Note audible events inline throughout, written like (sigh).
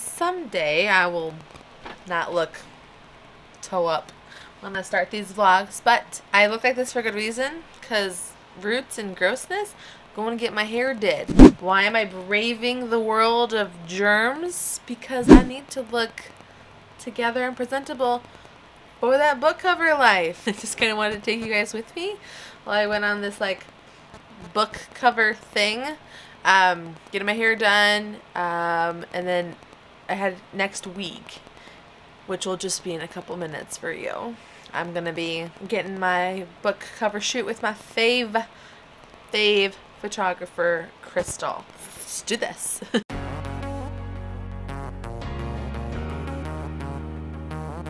someday I will not look toe up when I start these vlogs, but I look like this for a good reason, because roots and grossness, going to get my hair did. Why am I braving the world of germs? Because I need to look together and presentable for that book cover life. (laughs) I just kind of wanted to take you guys with me while I went on this like book cover thing. Um, getting my hair done, um, and then I had next week, which will just be in a couple minutes for you. I'm gonna be getting my book cover shoot with my fave, fave photographer, Crystal. Let's do this. (laughs)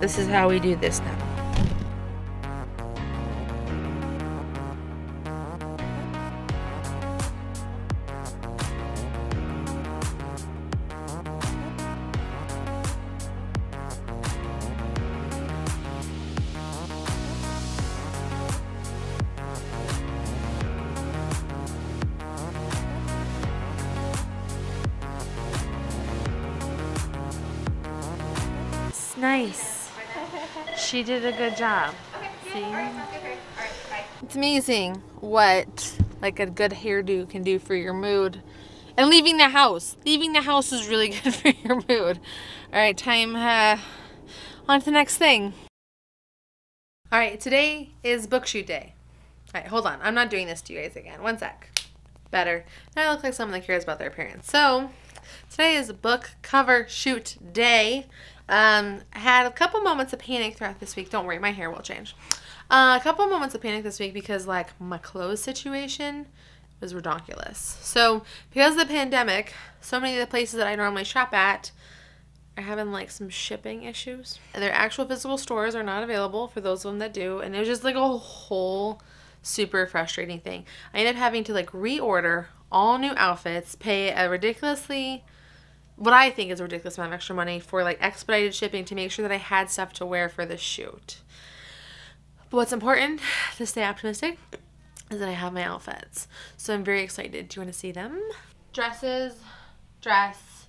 this is how we do this now. Nice. She did a good job. See? It's amazing what like a good hairdo can do for your mood. And leaving the house. Leaving the house is really (laughs) good for your mood. All right, time uh, on to the next thing. All right, today is book shoot day. All right, hold on. I'm not doing this to you guys again. One sec. Better. Now I look like someone that cares about their appearance. So, today is book cover shoot day. Um, had a couple moments of panic throughout this week. Don't worry, my hair will change. Uh, a couple moments of panic this week because like my clothes situation was ridiculous. So because of the pandemic, so many of the places that I normally shop at are having like some shipping issues. And their actual physical stores are not available for those of them that do. And it was just like a whole super frustrating thing. I ended up having to like reorder all new outfits, pay a ridiculously what I think is a ridiculous amount of extra money for like expedited shipping to make sure that I had stuff to wear for the shoot. But what's important to stay optimistic is that I have my outfits. So I'm very excited. Do you want to see them? Dresses, dress,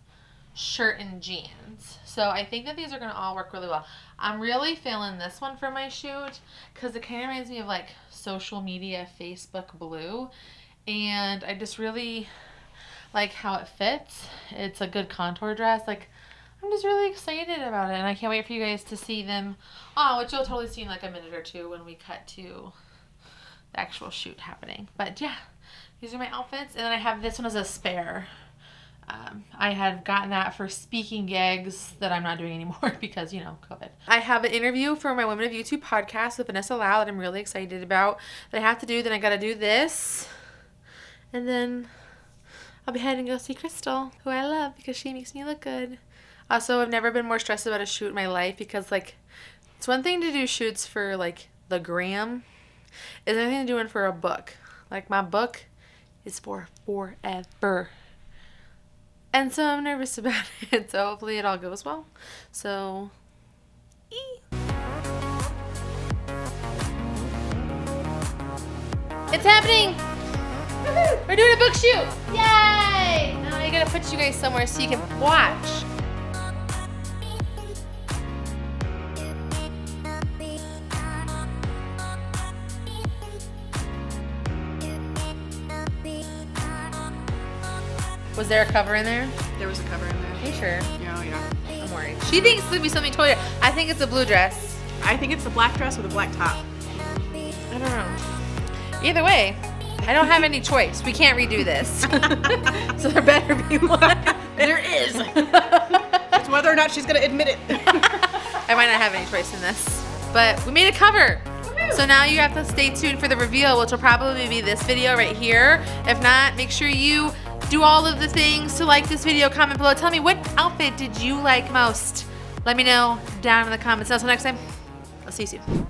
shirt, and jeans. So I think that these are going to all work really well. I'm really feeling this one for my shoot because it kind of reminds me of like social media Facebook blue. And I just really like how it fits. It's a good contour dress. Like, I'm just really excited about it. And I can't wait for you guys to see them oh, which you'll totally see in like a minute or two when we cut to the actual shoot happening. But yeah, these are my outfits. And then I have this one as a spare. Um, I had gotten that for speaking gigs that I'm not doing anymore (laughs) because, you know, COVID. I have an interview for my Women of YouTube podcast with Vanessa Lau that I'm really excited about that I have to do. Then I got to do this. And then I'll be heading to go see Crystal, who I love because she makes me look good. Also, I've never been more stressed about a shoot in my life because, like, it's one thing to do shoots for, like, the gram. It's another thing to do it for a book. Like, my book is for forever. And so I'm nervous (laughs) about it. So hopefully it all goes well. So, It's happening! We're doing a book shoot! Yay! Now I gotta put you guys somewhere so you can watch. Was there a cover in there? There was a cover in there. Are you sure? Yeah, yeah. I'm worried. She thinks it's gonna be something totally. I think it's a blue dress. I think it's the black dress with a black top. I don't know. Either way, I don't have any choice. We can't redo this. (laughs) (laughs) so there better be one. there is. it's whether or not she's gonna admit it. (laughs) I might not have any choice in this. But we made a cover. So now you have to stay tuned for the reveal, which will probably be this video right here. If not, make sure you do all of the things to like this video, comment below. Tell me what outfit did you like most? Let me know down in the comments. Until next time, I'll see you soon.